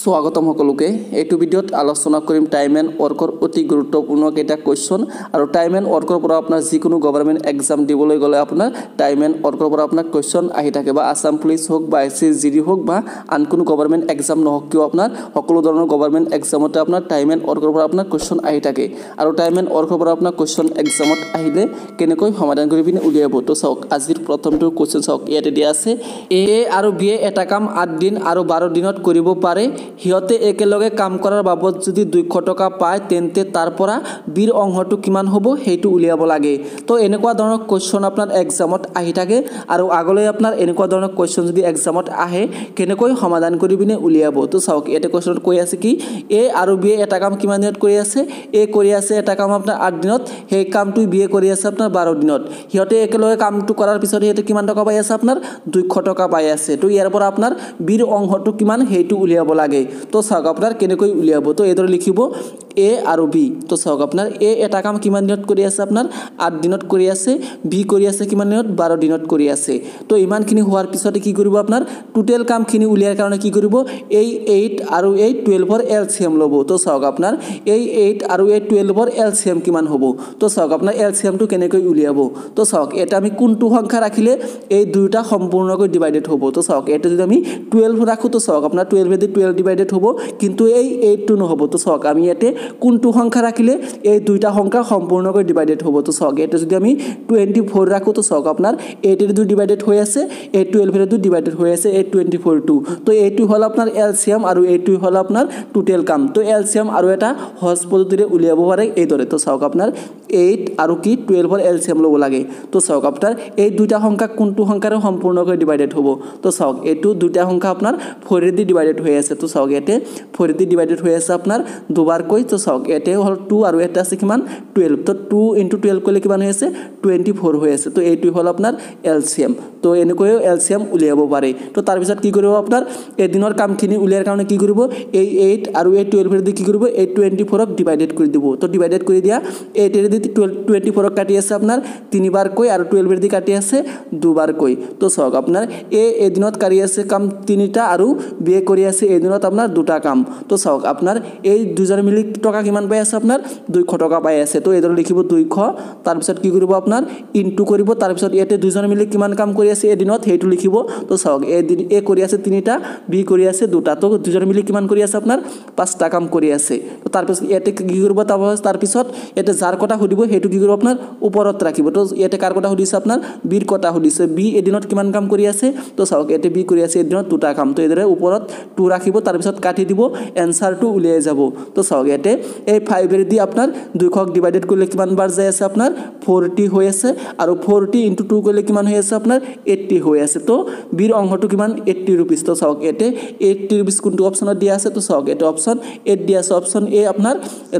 স্বাগতম সকলোকে। এইটো ভিডিঅ'ত আলোচনা কৰিম টাইম এণ্ড ৱৰ্কৰ অতি গুৰুত্বপূৰ্ণ কেইটা কুৱেশ্যন আৰু টাইম এণ্ড ৱৰ্কৰ পৰা আপোনাৰ যিকোনো গভৰ্ণমেণ্ট এক্সাম দিবলৈ গ'লে আপোনাৰ টাইম এণ্ড ৱৰ্কৰ পৰা আপোনাৰ কুৱেশ্যন আহি থাকে বা আছাম পুলিচ হওক বা এছ চি জি ডি হওক বা আন কোনো গভৰ্ণমেণ্ট এক্সাম নহওক কিয় আপোনাৰ সকলো ধৰণৰ গভৰ্ণমেণ্ট এক্সামতে আপোনাৰ টাইম এণ্ড ৱৰ্কৰ পৰা আপোনাৰ কুৱেশ্যন আহি থাকে। আৰু টাইম এণ্ড ৱৰ্কৰ পৰা আপোনাৰ কুৱেশ্যন এক্সামত আহিলে কেনেকৈ সমাধান কৰি পিনে উলিয়াব? তো চাওক আজিৰ প্ৰথমটো কুৱেশ্যন চাওক। ইয়াতে দিয়া আছে এ আৰু বি এ এটা কাম আঠ দিন আৰু বাৰ দিনত কৰিব পাৰে। সিহঁতে একেলগে কাম কৰাৰ বাবদ যদি দুইশ টকা পায় তেন্তে তাৰ পৰা বিৰ অংশটো কিমান হ'ব সেইটো উলিয়াব লাগে। তো এনেকুৱা ধৰণৰ কুৱেশ্যন আপোনাৰ এক্সামত আহি থাকে আৰু আগলৈ আপোনাৰ এনেকুৱা ধৰণৰ কুৱেশ্যন যদি এক্সামত আহে কেনেকৈ সমাধান কৰি পিনে উলিয়াব? তো চাওক ইয়াতে কুৱেশ্যনত কৈ আছে কি এ আৰু বি এটা কাম কিমান দিনত কৰি আছে? এ কৰি আছে এটা কাম আপোনাৰ আঠ দিনত সেই কামটো বি এ কৰি আছে আপোনাৰ বাৰ দিনত। সিহঁতে একেলগে কামটো কৰাৰ পিছত সিহঁতে কিমান টকা পাই আছে? আপোনাৰ দুইশ টকা পাই আছে। তো ইয়াৰ পৰা আপোনাৰ বিৰ অংশটো কিমান সেইটো উলিয়াব লাগে। তো চাওক আপোনাৰ কেনেকৈ উলিয়াব? তো এইদৰে লিখিব এ আৰু বি তো চাওক আপোনাৰ এ এটা কাম কিমান দিনত কৰি আছে আপোনাৰ? আঠ দিনত কৰি আছে। বি কৰি আছে কিমান দিনত? বাৰ দিনত কৰি আছে। তো ইমানখিনি হোৱাৰ পিছতে কি কৰিব আপোনাৰ? টোটেল কামখিনি উলিয়াৰ কাৰণে কি কৰিব? এই এইট আৰু এই টুৱেলভৰ এল চি এম ল'ব। তো চাওক আপোনাৰ এই এইট আৰু এই টুৱেলভৰ এল চি এম কিমান হ'ব? তো চাওক আপোনাৰ এল চি এমটো কেনেকৈ উলিয়াব? তো চাওক এটা আমি কোনটো সংখ্যা ৰাখিলে এই দুয়োটা সম্পূৰ্ণকৈ ডিভাইডেড হ'ব? তো চাওক এইটো যদি আমি টুৱেলভ ৰাখোঁ তো চাওক আপোনাৰ টুৱেলভেদি টুৱেলভ ডিভাইডেড হ'ব কিন্তু এই এইটটো নহ'ব। তো চাওক আমি ইয়াতে কোনটো সংখ্যা ৰাখিলে এই দুইটা সংখ্যা সম্পূৰ্ণকৈ ডিভাইডেড হ'ব। তো চাওক এইটো যদি আমি টুৱেণ্টি ফ'ৰ ৰাখোঁ তো চাওক আপোনাৰ এইটেদি ডিভাইডেড হৈ আছে এই টুৱেলভেদি ডিভাইডেড হৈ আছে এই টুৱেণ্টি ফ'ৰ টু। তো এইটো হ'ল আপোনাৰ এল চি এম আৰু এইটো হ'ল আপোনাৰ টোটেল কাম। তো এল চি এম আৰু এটা সহজ পদ্ধতিৰে উলিয়াব পাৰে এইদৰে। তো চাওক আপোনাৰ এইট আৰু কি টুৱেলভৰ এল চি এম ল'ব লাগে। তো চাওক আপোনাৰ এই দুইটা সংখ্যা কোনটো সংখ্যাৰে সম্পূৰ্ণকৈ ডিভাইডেড হ'ব? তো চাওক এইটো দুইটা সংখ্যা আপোনাৰ ফ'ৰেদি ডিভাইডেড হৈ আছে। তো চাওক ইয়াতে ফ'ৰেদি ডিভাইডেড হৈ আছে আপোনাৰ দুবাৰকৈ। তো চাওক ইয়াতে হ'ল টু আৰু ইয়াতে আছে কিমান? টুৱেলভ তো টু ইণ্টু টুৱেলভ কৰিলে কিমান হৈ আছে? টুৱেণ্টি ফ'ৰ হৈ আছে। তো এইটো হ'ল আপোনাৰ এল চি এম তো এনেকৈও এল চি এম উলিয়াব পাৰে। তো তাৰপিছত কি কৰিব আপোনাৰ? এদিনৰ কামখিনি উলিয়াৰ কাৰণে কি কৰিব? এই এইট আৰু এই টুৱেলভেদি কি কৰিব? এই টুৱেণ্টি ফ'ৰক ডিভাইডেড কৰি দিব। তো ডিভাইডেড কৰি দিয়া এইটেদি টুৱেণ্টি ফ'ৰক কাটি আছে আপোনাৰ তিনিবাৰকৈ আৰু টুৱেলভেদি কাটি আছে দুবাৰকৈ তো চাওক আপোনাৰ এ এদিনত কাটি আছে কাম তিনিটা আৰু বি এ কৰি আছে এদিনত আপোনাৰ দুটা কাম। তো চাওক আপোনাৰ এই দুজন মিলি টকা কিমান পাই আছে আপোনাৰ? দুইশ টকা পাই আছে। তো এইদৰে লিখিব দুইশ তাৰপিছত কি কৰিব আপোনাৰ? ইনটু কৰিব তাৰপিছত ইয়াতে দুজন মিলি কিমান কাম কৰি আছে এদিনত সেইটো লিখিব। তো চাওক এদিন এ কৰি আছে তিনিটা বি কৰি আছে দুটা। তো দুজন মিলি কিমান কৰি আছে আপোনাৰ? পাঁচটা কাম কৰি আছে। তাৰপিছত ইয়াতে কি কৰিব তাৰপিছত ইয়াতে যাৰ কথা সুধিব সেইটো কি কৰিব আপোনাৰ ওপৰত ৰাখিব। তো ইয়াতে কাৰ কথা সুধিছে আপোনাৰ? বিৰ কথা সুধিছে। বি এদিনত কিমান কাম কৰি আছে? তো চাওক ইয়াতে বি কৰি আছে এদিনত দুটা কাম। তো এইদৰে ওপৰত টু ৰাখিব তাৰপিছত কাটি দিব এনচাৰটো উলিয়াই যাব। তো চাওক ইয়াতে এই ফাইভেৰে দি আপোনাৰ দুইশক ডিভাইডেড কৰিলে কিমান বাৰ যাই আছে আপোনাৰ? ফৰ্টি হৈ আছে। আৰু ফৰ্টি ইণ্টু টু কৰিলে কিমান হৈ আছে আপোনাৰ? এইট্টি হৈ আছে। তো বিৰ অংশটো কিমান? Eighty rupees. তো চাওক ইয়াতে এইট্টি ৰুপিজ কোনটো অপশ্যনত দিয়া আছে? তো চাওক এইটো অপশ্যন এইট দিয়া আছে অপশ্যন এ আপোনাৰ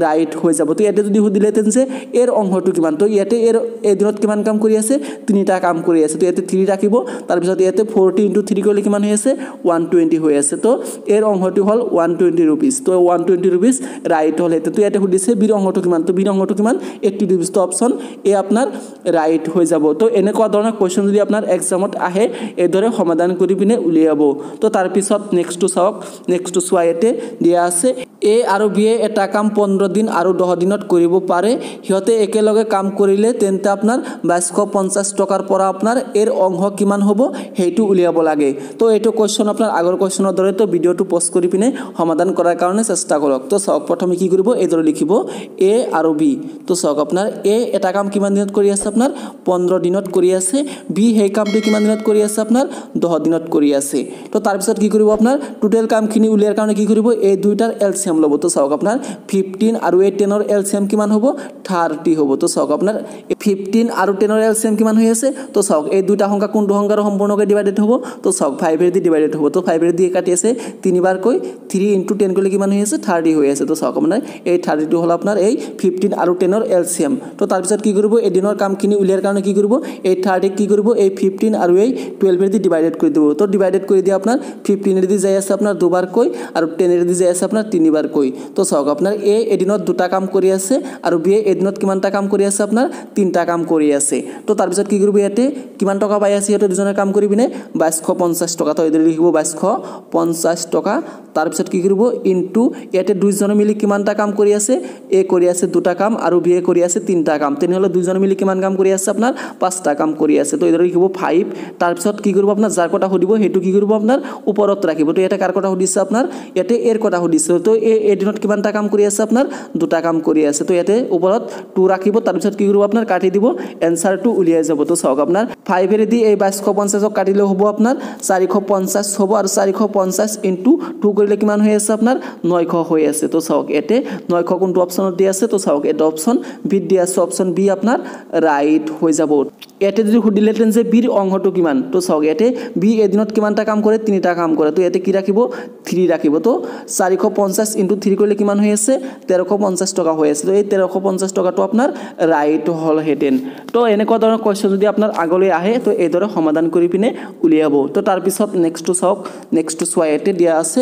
ৰাইট হৈ যাব। তো ইয়াতে যদি সুধিলেহেঁতেন যে এৰ অংশটো কিমান? তো ইয়াতে এৰ এদিনত কিমান কাম কৰি আছে? তিনিটা কাম কৰি আছে। তো ইয়াতে থ্ৰী ৰাখিব। তাৰপিছত ইয়াতে ফৰ্টি ইণ্টু থ্ৰী কৰিলে কিমান হৈ আছে? ওৱান টুৱেণ্টি হৈ আছে। তো এৰ অংশটো হ'ল ওৱান টুৱেণ্টি ৰুপিজ তো ওৱান টুৱেণ্টি ৰুপিজ ৰাইট হ'ল এতিয়া তো ইয়াতে সুধিছে বিৰ অংশটো কিমান? তো বিৰ অংশটো কিমান? এইট্টি ৰুপিজ তো অপশ্যন এ আপোনাৰ ৰাইট হৈ যাব। তো এনেকুৱা ধৰণৰ কুৱেশ্যন যদি আপোনাৰ এক্সামত আহে এইদৰে সমাধান কৰি পিনে উলিয়াব। তো তাৰপিছত নেক্সটটো চাওক। নেক্সটটো চোৱা ইয়াতে দিয়া আছে। এ আৰু বি এ এটা কাম পোন্ধৰ দিন আৰু দহ দিনত কৰিব পাৰে। সিহঁতে একেলগে কাম কৰিলে তেন্তে আপোনাৰ বাইছশ পঞ্চাছ টকাৰ পৰা আপোনাৰ এৰ অংশ কিমান হ'ব সেইটো উলিয়াব লাগে। তো এইটো কুৱেশ্যন আপোনাৰ আগৰ কুৱেশ্যনৰ দৰে তো ভিডিঅ'টো পষ্ট কৰি পিনে সমাধান কৰাৰ কাৰণে চেষ্টা কৰক। তো চাওক প্ৰথমে কি কৰিব এইদৰে লিখিব এ আৰু বি। তো চাওক আপোনাৰ এ এটা কাম কিমান দিনত কৰি আছে আপোনাৰ? পোন্ধৰ দিনত কৰি আছে। বি সেই কামটো কিমান দিনত কৰি আছে আপোনাৰ? দহ দিনত কৰি আছে। তো তাৰপিছত কি কৰিব আপোনাৰ? টোটেল কামখিনি উলিয়াৰ কাৰণে কি কৰিব? এই দুইটাৰ এল চি এম ল'ব। তো চাওক আপোনাৰ ফিফটিন আৰু এই টেনৰ এল চি এম কিমান হ'ব? থাৰ্টি হ'ব। তো চাওক আপোনাৰ ফিফটিন আৰু টেনৰ এল চি এম কিমান হৈ আছে? তো চাওক এই দুটা সংখ্যা কোনটো সংখ্যাৰ সম্পূৰ্ণকৈ ডিভাইডেড হ'ব? তো চাওক ফাইভেৰে দি ডিভাইডেড হ'ব। তো ফাইভেৰে দি কাটি আছে তিনিবাৰকৈ থ্ৰী ইণ্টু টেন কৰিলে কিমান হৈ আছে? থাৰ্টি হৈ আছে। তো চাওক আপোনাৰ এই থাৰ্টিটো হ'ল আপোনাৰ এই ফিফটিন আৰু টেনৰ এল চি এম তো তাৰপিছত কি কৰিব? এদিনৰ কামখিনি উলিয়াৰ কাৰণে কি কৰিব? এই থাৰ্টিক কি কৰিব? এই ফিফটিন আৰু এই টুৱেলভেৰে দি ডিভাইডেড কৰি দিব। তো ডিভাইডেড কৰি দিয়ে আপোনাৰ ফিফটিনেৰে দি যাই আছে আপোনাৰ দুবাৰকৈ আৰু টেনেৰে দি যাই আছে আপোনাৰ তিনিবাৰকৈ। তো চাওক আপোনাৰ এ এদিনত দুটা কাম কৰি আছে আৰু বি এদিনত কিমানটা কাম কৰি আছে আপোনাৰ? তিনিটা কাম কৰি আছে। তো তাৰপিছত কি কৰিব ইয়াতে? কিমান টকা পাই আছে সিহঁতে দুজনে কাম কৰি পিনে বাইছশ পঞ্চাছ টকা। তো এইদৰে লিখিব বাইছশ পঞ্চাছ টকা। তাৰপিছত কি কৰিব? ইনটু ইয়াতে দুইজনে মিলি কিমানটা কাম কৰি আছে? এ কৰি আছে দুটা কাম আৰু বি এ কৰি আছে তিনিটা কাম। তেনেহ'লে দুইজনে মিলি কিমান কাম কৰি আছে আপোনাৰ? পাঁচটা কাম কৰি আছে। তো এইদৰে লিখিব ফাইভ তাৰপিছত কি কৰিব আপোনাৰ? যাৰ কথা সুধিব সেইটো কি কৰিব আপোনাৰ? ওপৰত ৰাখিব। তো ইয়াতে কাৰ কথা সুধিছে আপোনাৰ? ইয়াতে এৰ কথা সুধিছে। তো এই এদিনত কিমানটা কাম কৰি আছে আপোনাৰ? দুটা কাম কৰি আছে। তো ইয়াতে ওপৰত টু ৰাখিব তাৰপিছত কি কৰিব আপোনাৰ? কাটি দিব। এনচাৰটো উলিয়াই যাব। তো চাওক আপোনাৰ ফাইভেৰে দি এই বাইছশ পঞ্চাছক কাটিলেও হ'ব আপোনাৰ চাৰিশ পঞ্চাছ হ'ব আৰু চাৰিশ পঞ্চাছ ইনটু টু কৰিলে কিমান হৈ আছে আপোনাৰ? নশ হৈ আছে। তো চাওক ইয়াতে নশ কোনটো অপশ্যনত দি আছে? তো চাওক এইটো অপশ্যন বিত দি আছে। অপশ্যন বি আপোনাৰ ৰাইট হৈ যাব। ইয়াতে যদি সুধিলেহেঁতেন যে বিৰ অংশটো কিমান? তো চাওক ইয়াতে বি এদিনত কিমানটা কাম কৰে? তিনিটা কাম কৰে। তো ইয়াতে কি ৰাখিব? থ্ৰী ৰাখিব। তো চাৰিশ পঞ্চাছ ইনটু থ্ৰী কৰিলে কিমান হৈ আছে? তেৰশ পঞ্চাছ টকা হৈ আছে। তো এই তেৰশ পঞ্চাছ টকাটো আপোনাৰ ৰাইট হ'লহেঁতেন তো এনেকুৱা ধৰণৰ কুৱেশ্যন যদি আপোনাৰ আগলৈ আহে তো এইদৰে সমাধান কৰি পিনে উলিয়াব। তো তাৰপিছত নেক্সটটো চাওক নেক্সটটো চোৱা ইয়াতে দিয়া আছে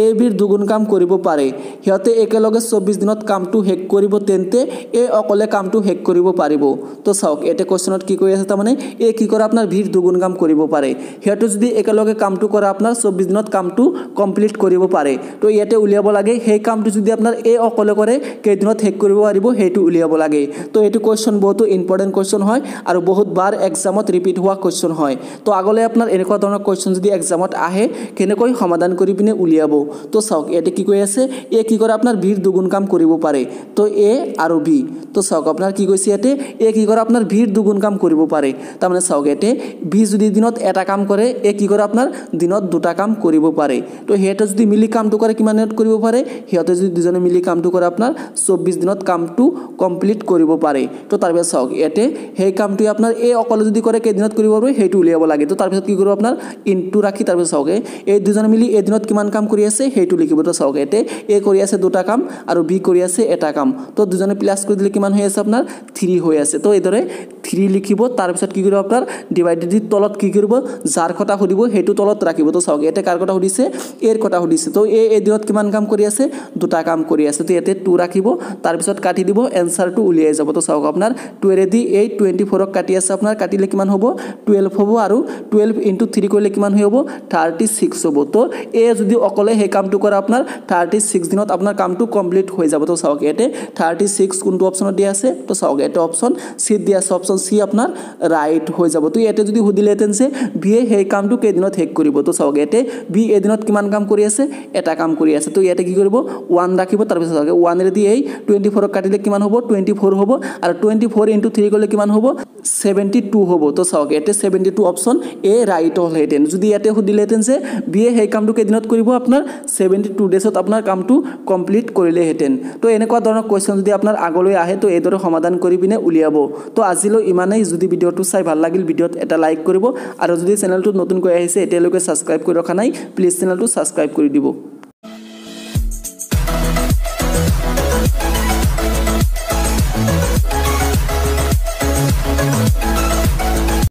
এ বিৰ দুগুণ কাম কৰিব পাৰে। সিহঁতে একেলগে চৌব্বিছ দিনত কামটো শেষ কৰিব তেন্তে এ অকলে কামটো শেষ কৰিব পাৰিব। তো চাওক ইয়াতে কুৱেশ্যনত কি কৈ আছে তাৰমানে এ কি কৰে আপোনাৰ ভিৰ দুগুণ কাম কৰিব পাৰে। সিহঁতে যদি একেলগে কামটো কৰে আপোনাৰ চৌব্বিছ দিনত কামটো কমপ্লিট কৰিব পাৰে। তো ইয়াতে উলিয়াব লাগে সেই কামটো যদি আপোনাৰ এ অকলে কৰে কেইদিনত শেষ কৰিব পাৰিব সেইটো উলিয়াব লাগে। তো এইটো কুৱেশ্যন বহুতো ইম্পৰ্টেণ্ট কুৱেশ্যন হয় আৰু বহুতবাৰ এক্সামত ৰিপিট হোৱা কুৱেশ্যন হয়। তো আগলৈ আপোনাৰ এনেকুৱা ধৰণৰ কুৱেশ্যন যদি এক্সামত আহে কেনেকৈ সমাধান কৰি পিনে উলিয়াব? তো চাওক ইয়াতে কি কৈ আছে এ কি কৰে আপোনাৰ ভিৰ দুগুণ কাম কৰিব পাৰে। তো এ আৰু বি। তো চাওক আপোনাৰ কি কৈছে ইয়াতে এ কি কৰে আপোনাৰ ভিৰ দুগুণ কাম কৰিব পাৰে। তাৰমানে চাওক ইয়াতে বি যদি দিনত এটা কাম কৰে এ কি কৰে আপোনাৰ দিনত দুটা কাম কৰিব পাৰে। তো সিহঁতে যদি মিলি কামটো কৰে কিমান দিনত কৰিব পাৰে? সিহঁতে যদি দুজনে মিলি কামটো কৰে আপোনাৰ চৌব্বিছ দিনত কামটো কমপ্লিট কৰিব পাৰে। তো তাৰপিছত চাওক ইয়াতে সেই কামটোৱে আপোনাৰ এই অকলে যদি কৰে কেইদিনত কৰিব পাৰিব সেইটো উলিয়াব লাগে। তো তাৰপিছত কি কৰিব আপোনাৰ ইনটো ৰাখি তাৰপিছত চাওক এই দুজনে মিলি এদিনত কিমান কাম কৰি আছে সেইটো লিখিব। তো চাওক ইয়াতে এ কৰি আছে দুটা কাম আৰু বি কৰি আছে এটা কাম। তো দুজনে প্লাছ কৰি দিলে কিমান হৈ আছে আপোনাৰ থ্ৰী হৈ আছে। তো এইদৰে থ্ৰী লিখিব তাৰপিছত কি কৰিব আপোনাৰ ডিভাইডেড তলত কি কৰিব যাৰ কথা সুধিব সেইটো তলত ৰাখিব। তো চাওক ইয়াতে কাৰ কথা সুধিছে এৰ কথা সুধিছে। তো এ এদিনত কিমান কাম কৰি আছে দুটা কাম কৰি আছে। তো ইয়াতে টু ৰাখিব তাৰপিছত কাটি দিব এনচাৰটো উলিয়াই যাব। তো চাওক আপোনাৰ টুৱেৰে দি এই টুৱেণ্টি ফ'ৰক কাটি আছে আপোনাৰ কাটিলে কিমান হ'ব? টুৱেল্ভ হ'ব আৰু টুৱেল্ভ ইনটু কৰিলে কিমান হৈ হ'ব? থাৰ্টি ছিক্স হ'ব। তো এ যদি অকলে সেই কামটো কৰে আপোনাৰ থাৰ্টি ছিক্স দিনত আপোনাৰ কামটো কমপ্লিট হৈ যাব। তো চাওক ইয়াতে থাৰ্টি ছিক্স কোনটো অপশ্যনত দিয়া আছে? তো চাওক ইয়াতে অপশ্যন চিত দিয়া আছে। অপশ্যন চি আপোনাৰ ৰাইট হৈ যাব। তো ইয়াতে যদি সুধিলেহেঁতেন যে বি এ সেই কামটো কেইদিনত শেষ কৰিব? তো চাওক ইয়াতে বি এদিনত কিমান কাম কৰি আছে? এটা কাম কৰি আছে। তো ইয়াতে কি কৰিব? ওৱান ৰাখিব। তাৰপিছত চাওক ওৱানেৰে দি এই টুৱেণ্টি ফ'ৰক কাটিলে কিমান হ'ব? টুৱেণ্টি ফ'ৰ হ'ব আৰু টুৱেণ্টি ফ'ৰ ইনটু থ্ৰী কৰিলে কিমান হ'ব? ছেভেণ্টি টু হ'ব। তো চাওক ইয়াতে ছেভেণ্টি টু অপশ্যন এ ৰাইট হ'লহেঁতেন। যদি ইয়াতে সুধিলেহেঁতেন যে বি এ সেই কামটো কেইদিনত কৰিব? আপোনাৰ ছেভেণ্টি টু ডেজত আপোনাৰ কামটো কমপ্লিট কৰিলেহেঁতেন। তো এনেকুৱা ধৰণৰ কুৱেশ্যন যদি আপোনাৰ আগলৈ আহে তো এইদৰে সমাধান কৰি পিনে উলিয়াব। তো আজিলৈ ইমানেই। যদি ভিডিঅ'টো চাই ভাল লাগিল ভিডিঅ'ত এটা লাইক কৰিব। আৰু যদি চেনেলটোত নতুনকৈ আহিছে এতিয়ালৈকে ছাবস্ক্ৰাইব কৰি ৰখা নাই প্লিজ চেনেলটো ছাবস্ক্ৰাইব কৰি দিব।